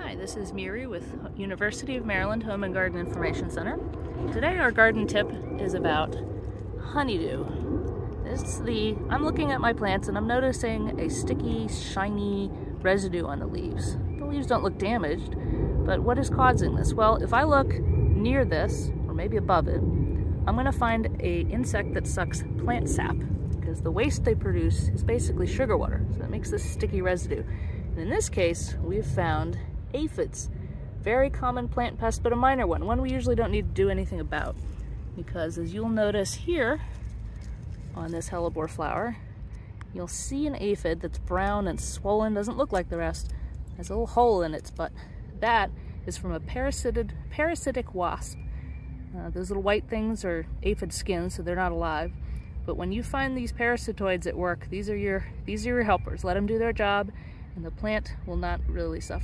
Hi, this is Miri with University of Maryland Home and Garden Information Center. Today our garden tip is about honeydew. This the I'm looking at my plants and I'm noticing a sticky, shiny residue on the leaves. The leaves don't look damaged, but what is causing this? Well, if I look near this, or maybe above it, I'm gonna find a insect that sucks plant sap because the waste they produce is basically sugar water, so it makes this sticky residue. And in this case, we've found aphids. Very common plant pest, but a minor one. One we usually don't need to do anything about. Because as you'll notice here on this hellebore flower, you'll see an aphid that's brown and swollen, doesn't look like the rest. Has a little hole in its butt. That is from a parasitic, parasitic wasp. Uh, those little white things are aphid skin, so they're not alive. But when you find these parasitoids at work, these are your these are your helpers. Let them do their job, and the plant will not really suffer.